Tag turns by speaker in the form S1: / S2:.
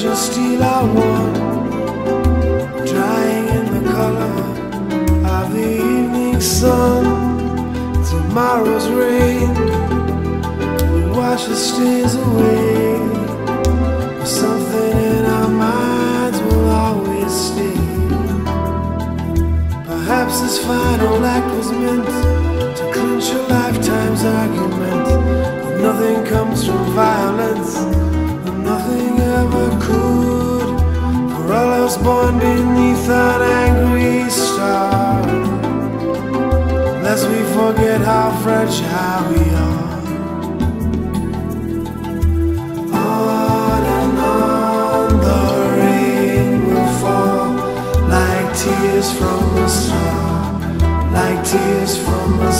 S1: treasure steel I won Drying in the color of the evening sun. Tomorrow's rain will wash the stains away. Something in our minds will always stay. Perhaps this final act was meant To clinch a lifetime's argument That nothing comes from beneath an angry star. Lest we forget how fragile we are. On and on the rain will fall like tears from the star, like tears from a